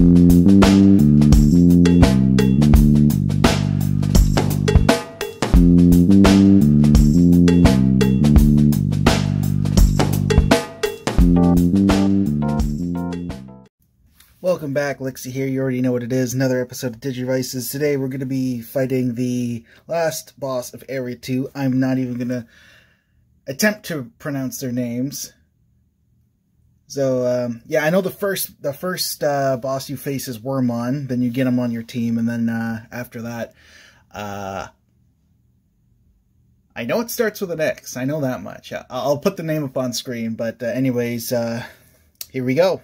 Welcome back, Lixy here. You already know what it is. Another episode of Digivices. Today we're going to be fighting the last boss of Area 2. I'm not even going to attempt to pronounce their names. So, um, yeah, I know the first the first uh, boss you face is Wormmon. Then you get him on your team, and then uh, after that, uh, I know it starts with an X. I know that much. I'll put the name up on screen, but uh, anyways, uh, here we go.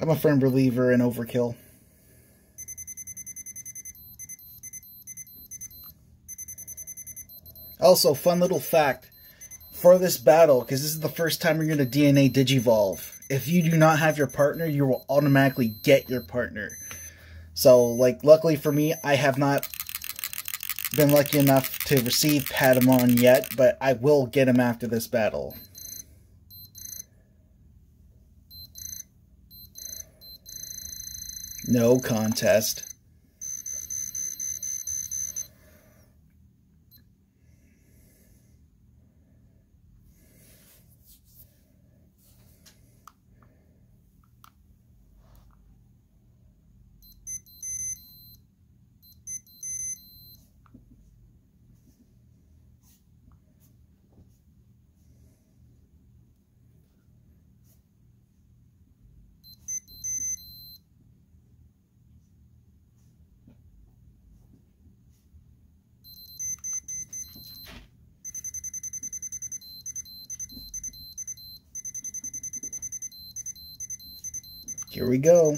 I'm a firm believer in overkill. Also, fun little fact for this battle, because this is the first time you're going to DNA Digivolve. If you do not have your partner, you will automatically get your partner. So, like, luckily for me, I have not been lucky enough to receive Patamon yet, but I will get him after this battle. No contest. Here we go.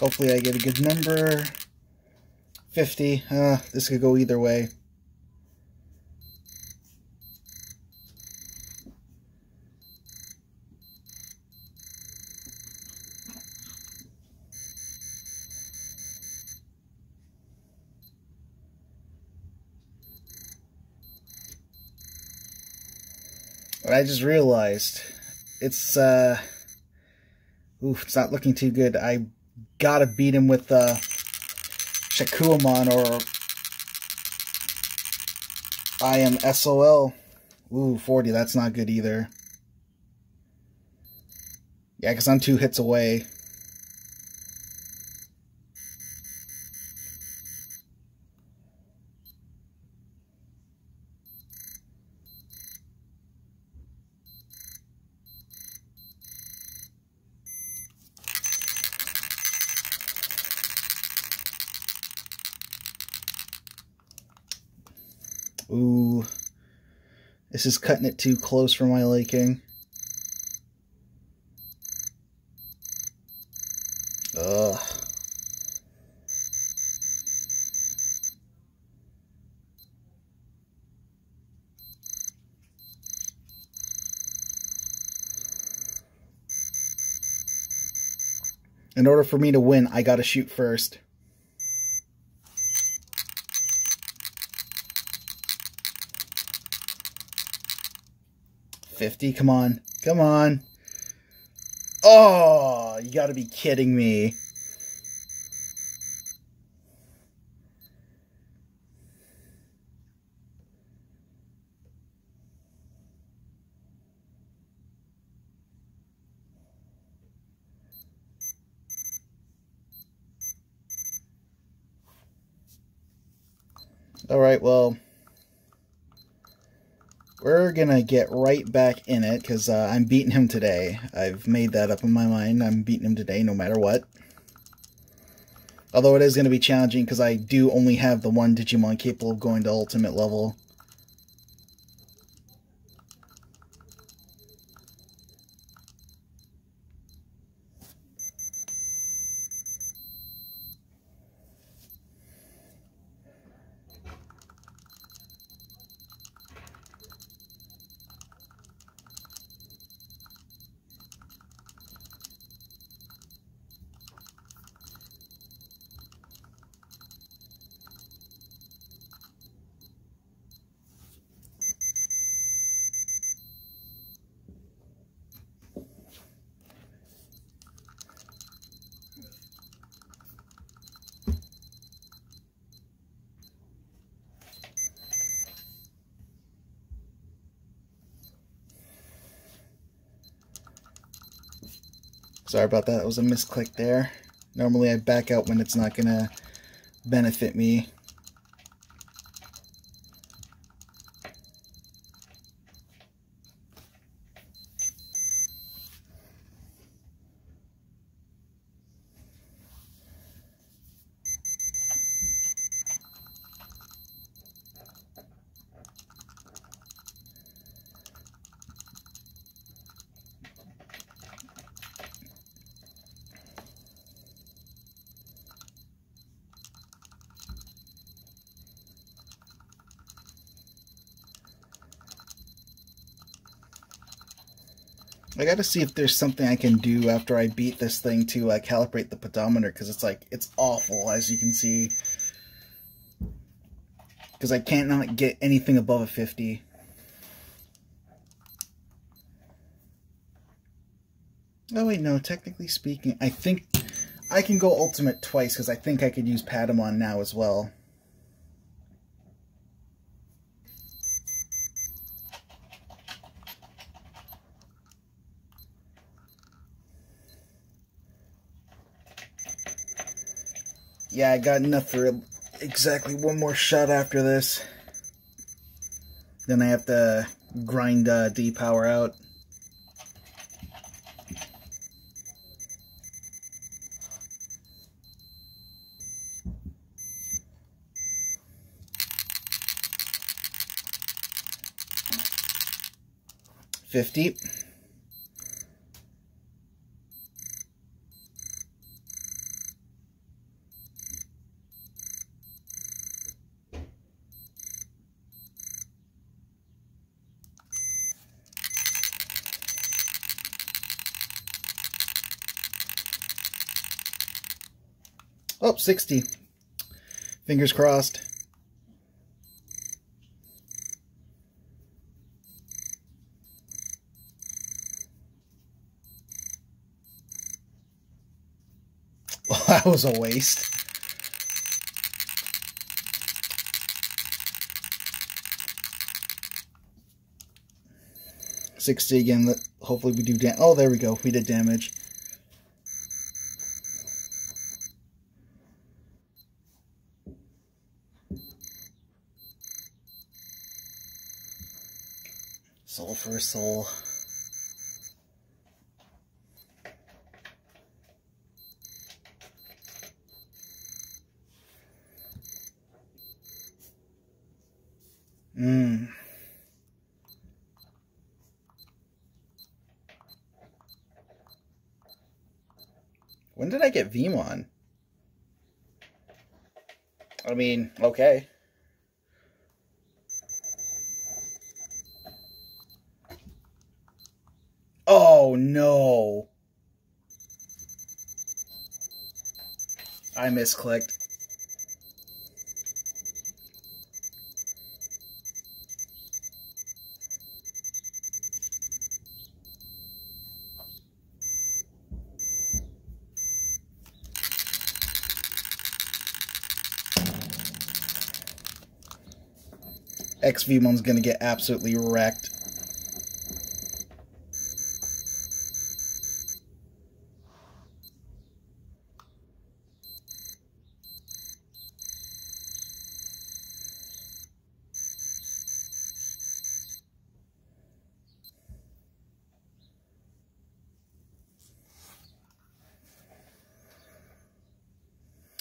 Hopefully I get a good number. 50. Uh, this could go either way. I just realized it's uh oof, it's not looking too good. I gotta beat him with uh Shakkoumon or I am SOL. Ooh, 40, that's not good either. Yeah, because I'm two hits away. Ooh. This is cutting it too close for my liking. Ugh. In order for me to win, I gotta shoot first. 50. Come on. Come on. Oh, you got to be kidding me. All right, well, we're going to get right back in it because uh, I'm beating him today. I've made that up in my mind. I'm beating him today no matter what. Although it is going to be challenging because I do only have the one Digimon capable of going to ultimate level. Sorry about that. It was a misclick there. Normally I back out when it's not to benefit me. I gotta see if there's something I can do after I beat this thing to uh, calibrate the pedometer, because it's like, it's awful, as you can see. Because I can't not get anything above a 50. Oh wait, no, technically speaking, I think I can go ultimate twice, because I think I could use Patamon now as well. Yeah, I got enough for exactly one more shot after this. Then I have to grind uh, D-Power out. Fifty. Oh, 60. Fingers crossed. Well, that was a waste. Sixty again. Hopefully we do damage. Oh, there we go. We did damage. Soul for a soul. Mmm. When did I get Veemon? I mean, okay. Oh no. I misclicked. XVMon's gonna get absolutely wrecked.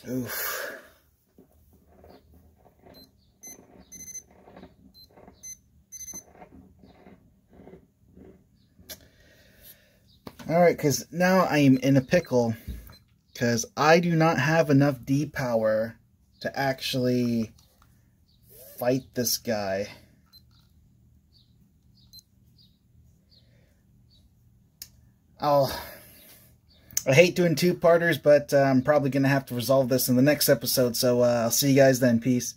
Oof. Alright, because now I am in a pickle. Because I do not have enough D-power to actually fight this guy. I'll I hate doing two-parters, but uh, I'm probably going to have to resolve this in the next episode, so uh, I'll see you guys then. Peace.